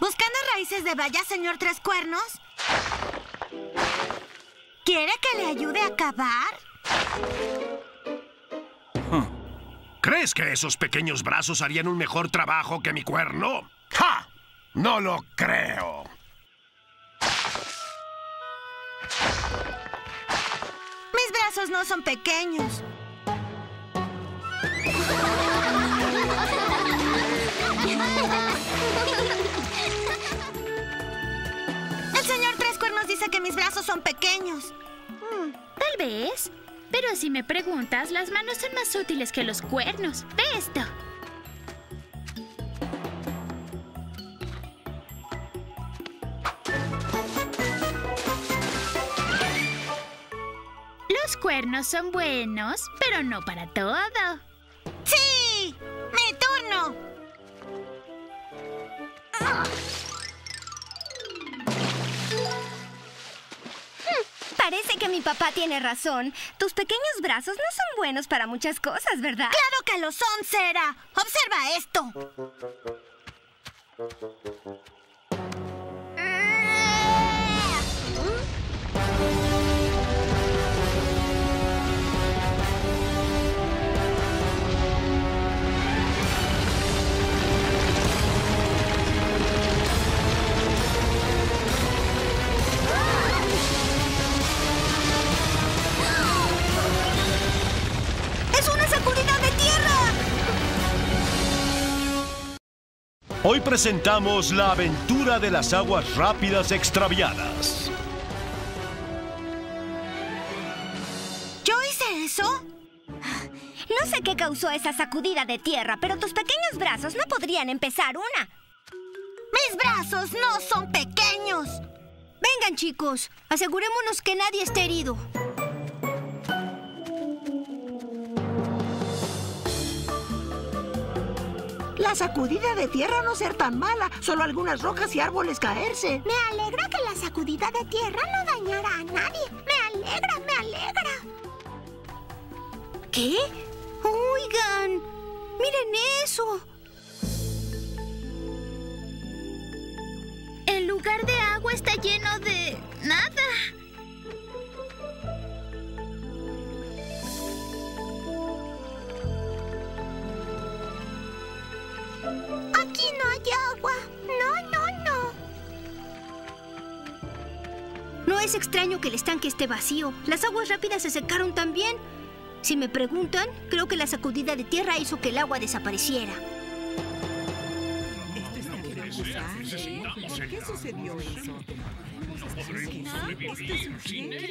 ¿Buscando raíces de valla, señor Tres Cuernos? ¿Quiere que le ayude a cavar? ¿Crees que esos pequeños brazos harían un mejor trabajo que mi cuerno? ¡Ja! No lo creo. Mis brazos no son pequeños. Cuernos dice que mis brazos son pequeños. Tal vez. Pero si me preguntas, las manos son más útiles que los cuernos. Ve esto. Los cuernos son buenos, pero no para todo. ¡Sí! ¡Mi turno! Parece papá tiene razón. Tus pequeños brazos no son buenos para muchas cosas, ¿verdad? ¡Claro que lo son, Cera! ¡Observa esto! Hoy presentamos la aventura de las aguas rápidas extraviadas. ¿Yo hice eso? No sé qué causó esa sacudida de tierra, pero tus pequeños brazos no podrían empezar una. ¡Mis brazos no son pequeños! Vengan, chicos. Asegurémonos que nadie esté herido. La sacudida de tierra no ser tan mala, solo algunas rocas y árboles caerse. Me alegra que la sacudida de tierra no dañara a nadie. Me alegra, me alegra. ¿Qué? Oigan, miren eso. El lugar de agua está lleno de nada. Es extraño que el estanque esté vacío. Las aguas rápidas se secaron también. Si me preguntan, creo que la sacudida de tierra hizo que el agua desapareciera.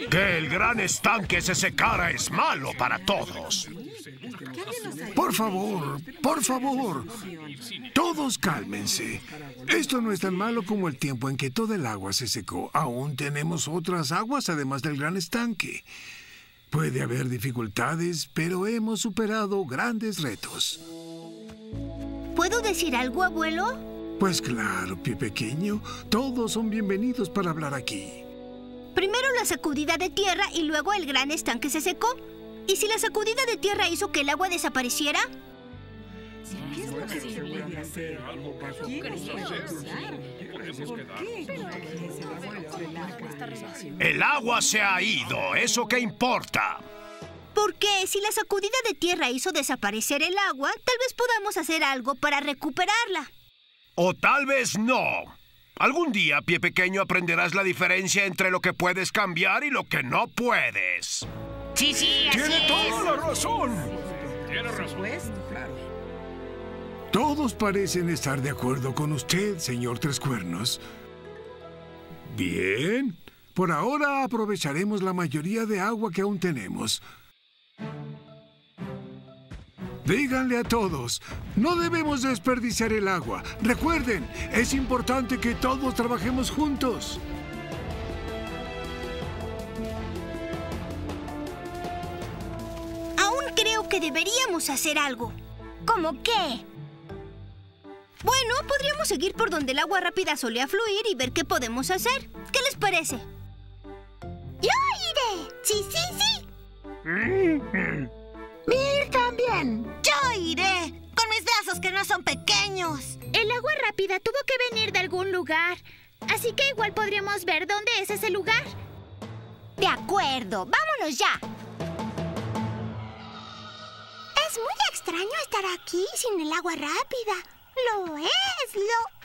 Que el gran estanque se secara es malo para todos. Por favor, por favor. Todos cálmense. Esto no es tan malo como el tiempo en que todo el agua se secó. Aún tenemos otras aguas además del gran estanque. Puede haber dificultades, pero hemos superado grandes retos. ¿Puedo decir algo, abuelo? Pues claro, pie pequeño, todos son bienvenidos para hablar aquí. Primero la sacudida de tierra y luego el gran estanque se secó. ¿Y si la sacudida de tierra hizo que el agua desapareciera? El agua se ha ido, ¿eso qué importa? Porque si la sacudida de tierra hizo desaparecer el agua, tal vez podamos hacer algo para recuperarla. O tal vez no. Algún día, pie pequeño, aprenderás la diferencia entre lo que puedes cambiar y lo que no puedes. Sí, sí, así Tiene es. toda la razón. Todos parecen estar de acuerdo con usted, señor Tres Cuernos. Bien. Por ahora aprovecharemos la mayoría de agua que aún tenemos. Díganle a todos, no debemos desperdiciar el agua. Recuerden, es importante que todos trabajemos juntos. Deberíamos hacer algo. ¿Cómo qué? Bueno, podríamos seguir por donde el agua rápida solía fluir y ver qué podemos hacer. ¿Qué les parece? ¡Yo iré! ¡Sí, sí, sí! Mir también. ¡Yo iré! Con mis brazos que no son pequeños. El agua rápida tuvo que venir de algún lugar. Así que igual podríamos ver dónde es ese lugar. De acuerdo, vámonos ya. Es muy extraño estar aquí sin el agua rápida. Lo es, lo...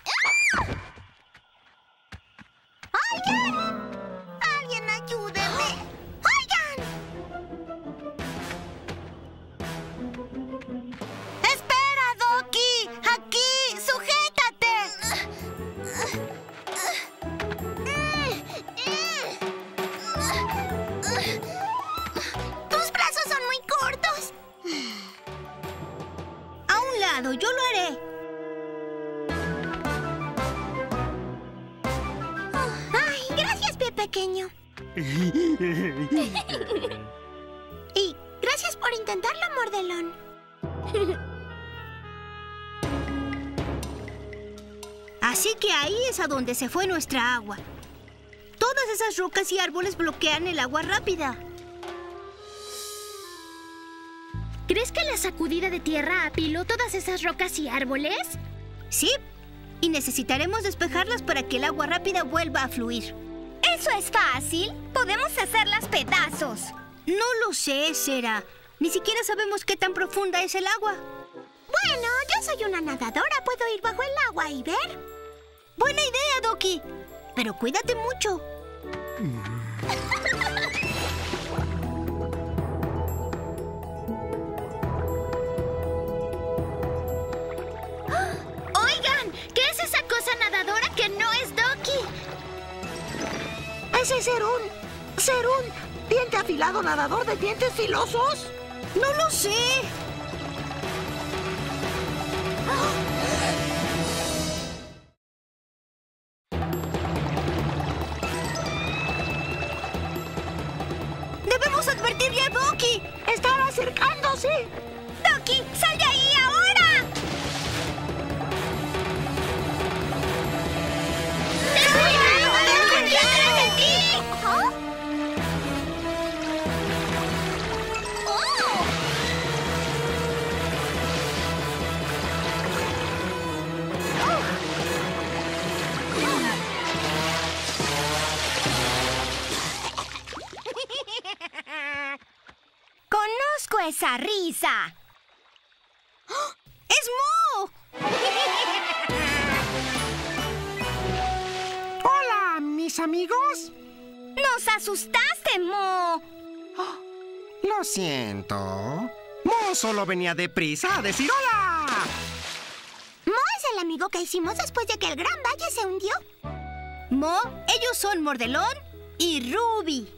y gracias por intentarlo, mordelón. Así que ahí es a donde se fue nuestra agua. Todas esas rocas y árboles bloquean el agua rápida. ¿Crees que la sacudida de tierra apiló todas esas rocas y árboles? Sí, y necesitaremos despejarlas para que el agua rápida vuelva a fluir. Eso es fácil. Podemos hacerlas pedazos. No lo sé, Sera. Ni siquiera sabemos qué tan profunda es el agua. Bueno, yo soy una nadadora. Puedo ir bajo el agua y ver. Buena idea, Doki. Pero cuídate mucho. Ese es Serún. Serún, diente afilado nadador de dientes filosos. No lo sé. ¡Es Mo! Hola, mis amigos. ¡Nos asustaste, Mo! Lo siento. Mo solo venía deprisa a decir hola. Mo es el amigo que hicimos después de que el Gran Valle se hundió. Mo, ellos son Mordelón y Ruby.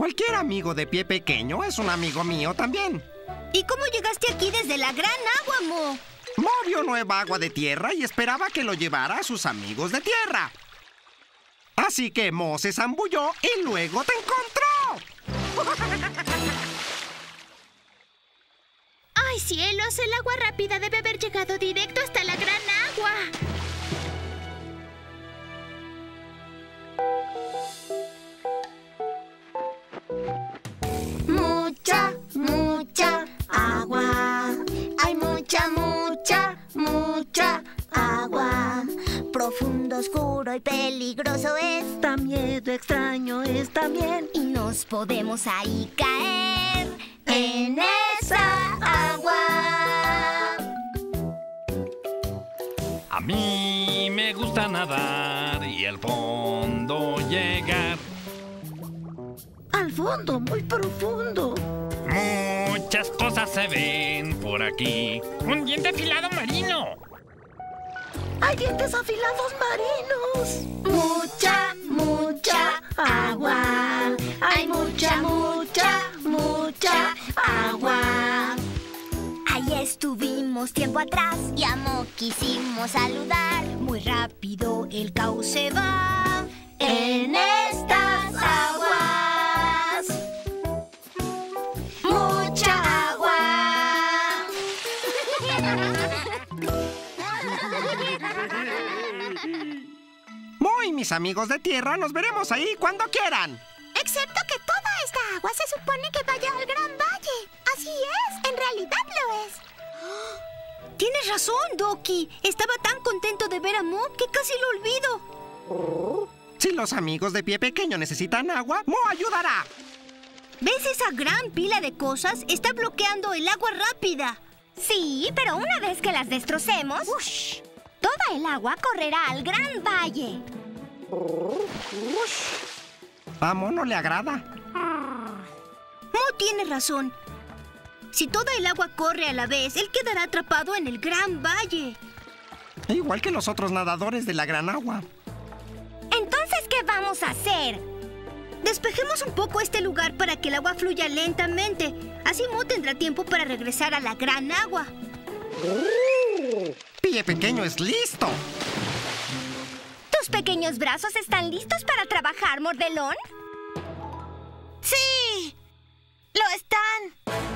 Cualquier amigo de pie pequeño es un amigo mío también. ¿Y cómo llegaste aquí desde la gran agua, Mo? Mo vio nueva agua de tierra y esperaba que lo llevara a sus amigos de tierra. Así que Mo se zambulló y luego te encontró. ¡Ay, cielos! El agua rápida debe haber llegado directo hasta la gran agua. Podemos ahí caer en esa agua. A mí me gusta nadar y al fondo llegar. Al fondo, muy profundo. Muchas cosas se ven por aquí. Un diente afilado marino. Hay dientes afilados marinos. Tiempo atrás y a quisimos saludar. Muy rápido el cauce va en estas aguas. Mucha agua. Muy mis amigos de tierra, nos veremos ahí cuando quieran. Excepto que toda esta agua se supone que vaya al Gran Valle. Así es, Tienes razón, Doki. Estaba tan contento de ver a Mo que casi lo olvido. Si los amigos de pie pequeño necesitan agua, Mo ayudará. ¿Ves esa gran pila de cosas? Está bloqueando el agua rápida. Sí, pero una vez que las destrocemos, toda el agua correrá al Gran Valle. A Mo no le agrada. Mo tiene razón. Si toda el agua corre a la vez, él quedará atrapado en el gran valle. Igual que los otros nadadores de la gran agua. Entonces, ¿qué vamos a hacer? Despejemos un poco este lugar para que el agua fluya lentamente. Así Mo tendrá tiempo para regresar a la gran agua. Pie pequeño es listo. ¿Tus pequeños brazos están listos para trabajar, Mordelón? Sí, lo están.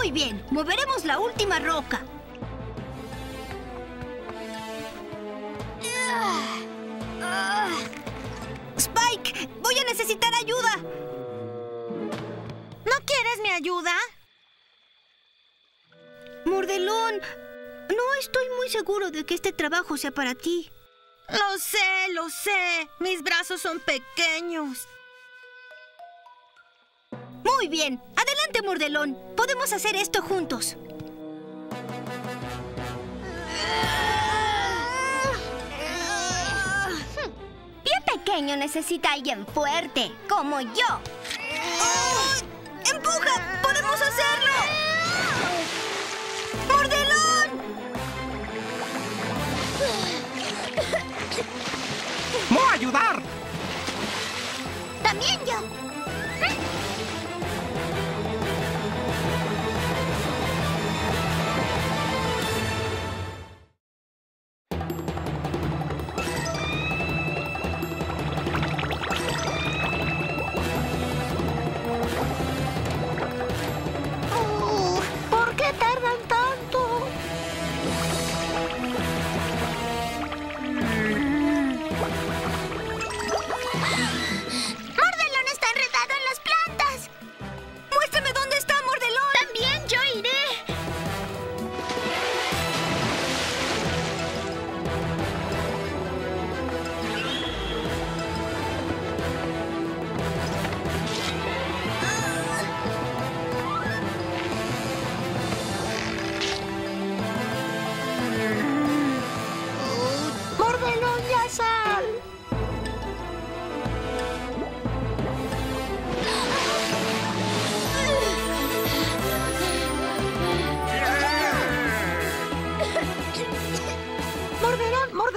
Muy bien, moveremos la última roca. Spike, voy a necesitar ayuda. ¿No quieres mi ayuda? Mordelón, no estoy muy seguro de que este trabajo sea para ti. Lo sé, lo sé. Mis brazos son pequeños. Muy bien, adelante, Mordelón. Podemos hacer esto juntos. Pie pequeño necesita a alguien fuerte, como yo. ¡Empuja! ¡Podemos hacerlo!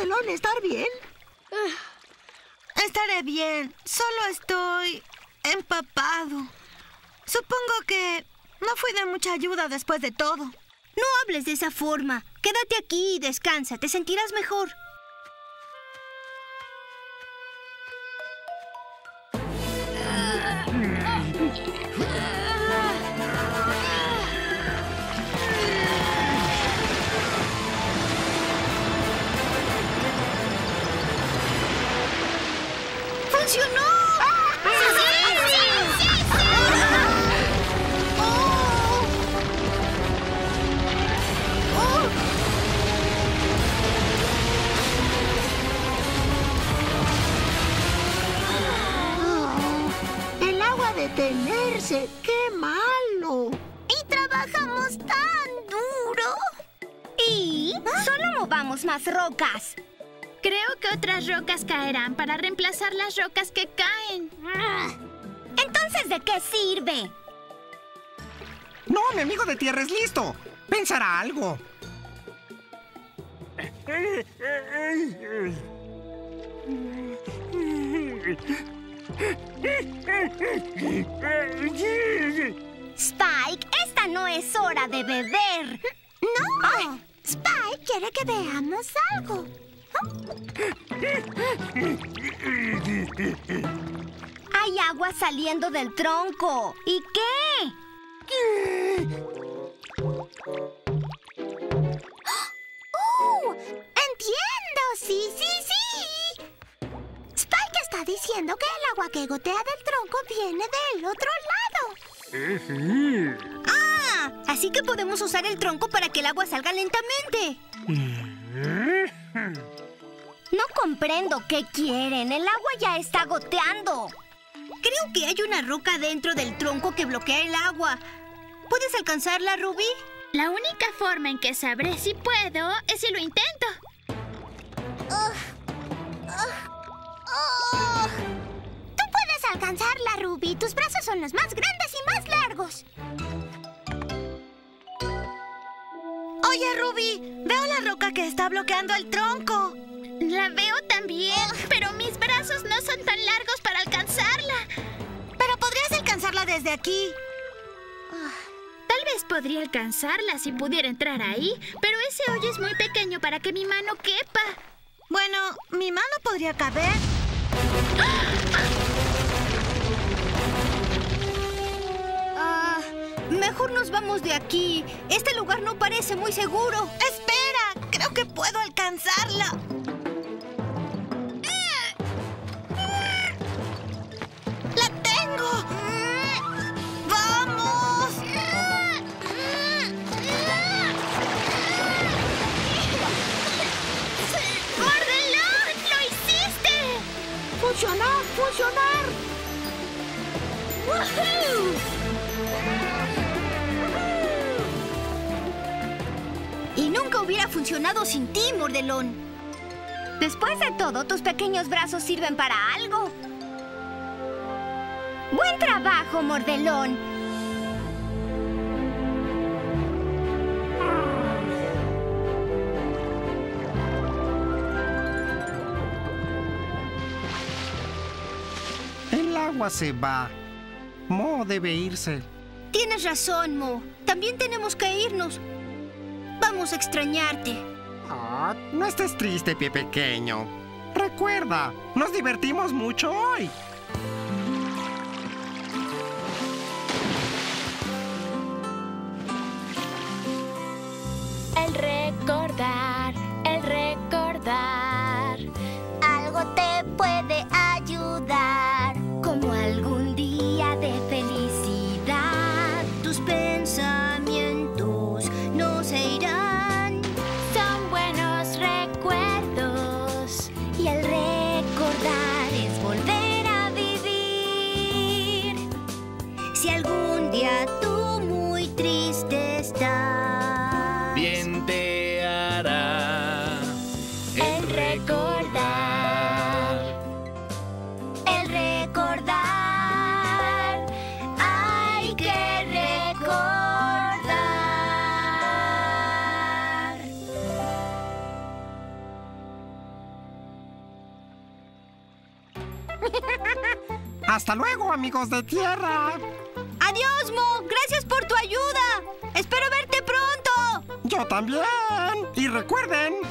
Mordelón, ¿estar bien? Estaré bien. Solo estoy empapado. Supongo que no fui de mucha ayuda después de todo. No hables de esa forma. Quédate aquí y descansa. Te sentirás mejor. ¡Funcionó! El agua Detenerse, qué malo. Y trabajamos tan duro. Y solo movamos más rocas. Creo que otras rocas caerán para reemplazar las rocas que caen. Entonces, ¿de qué sirve? No, mi amigo de tierra es listo. Pensará algo. Spike, esta no es hora de beber. No. Spike quiere que veamos algo. Hay agua saliendo del tronco. ¿Y qué? ¡Oh! ¡Entiendo! Sí, sí, sí. Spike está diciendo que el agua que gotea del tronco viene del otro lado. ¡Ah! Así que podemos usar el tronco para que el agua salga lentamente. No comprendo qué quieren. El agua ya está goteando. Creo que hay una roca dentro del tronco que bloquea el agua. ¿Puedes alcanzarla, Ruby? La única forma en que sabré si puedo es si lo intento. Tú puedes alcanzarla, Ruby. Tus brazos son los más grandes y más largos. Oye, Ruby, veo la roca que está bloqueando el tronco. La veo también, pero mis brazos no son tan largos para alcanzarla. Pero podrías alcanzarla desde aquí. Tal vez podría alcanzarla si pudiera entrar ahí, pero ese hoyo es muy pequeño para que mi mano quepa. Bueno, mi mano podría caber. Ah, mejor nos vamos de aquí. Este lugar no parece muy seguro. Espera, creo que puedo alcanzarla. ¡Funcionar! ¡Funcionar! Y nunca hubiera funcionado sin ti, Mordelón. Después de todo, tus pequeños brazos sirven para algo. Buen trabajo, Mordelón. Agua se va. Mo debe irse. Tienes razón, Mo. También tenemos que irnos. Vamos a extrañarte. Ah, no estés triste, pie pequeño. Recuerda, nos divertimos mucho hoy. El recordar, Hasta luego, amigos de tierra. Adiós, Mo. Gracias por tu ayuda. Espero verte pronto. Yo también. Y recuerden,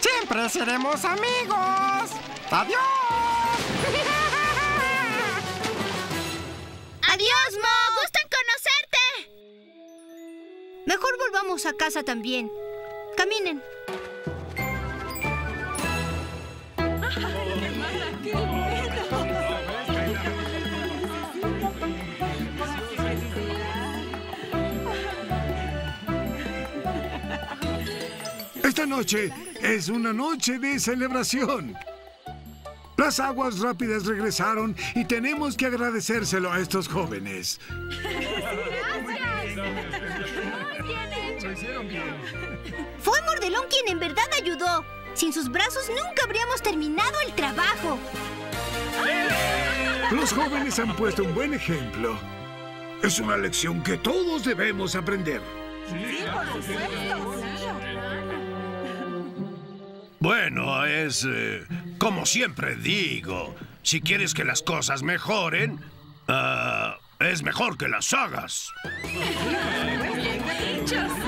siempre seremos amigos. Adiós. Mejor volvamos a casa también. Caminen. noche es una noche de celebración. Las aguas rápidas regresaron y tenemos que agradecérselo a estos jóvenes. Fue Mordelón quien en verdad ayudó. Sin sus brazos nunca habríamos terminado el trabajo. Los jóvenes han puesto un buen ejemplo. Es una lección que todos debemos aprender. Bueno, es eh, como siempre digo, si quieres que las cosas mejoren, ah, es mejor que las hagas. Bien dicho.